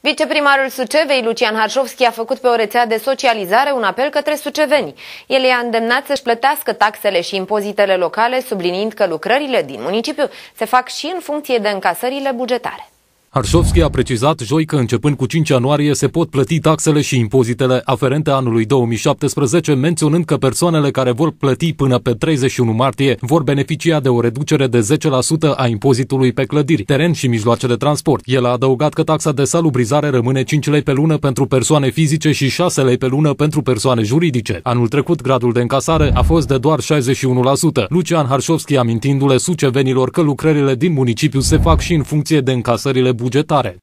Viceprimarul Sucevei, Lucian Harșovski, a făcut pe o rețea de socializare un apel către suceveni. El i-a îndemnat să-și plătească taxele și impozitele locale, subliniind că lucrările din municipiu se fac și în funcție de încasările bugetare. Arșovski a precizat joi că începând cu 5 ianuarie se pot plăti taxele și impozitele aferente anului 2017, menționând că persoanele care vor plăti până pe 31 martie vor beneficia de o reducere de 10% a impozitului pe clădiri, teren și mijloace de transport. El a adăugat că taxa de salubrizare rămâne 5 lei pe lună pentru persoane fizice și 6 lei pe lună pentru persoane juridice. Anul trecut, gradul de încasare a fost de doar 61%. Lucian Harșovski amintindu-le sucevenilor că lucrările din municipiu se fac și în funcție de încasările bugetare.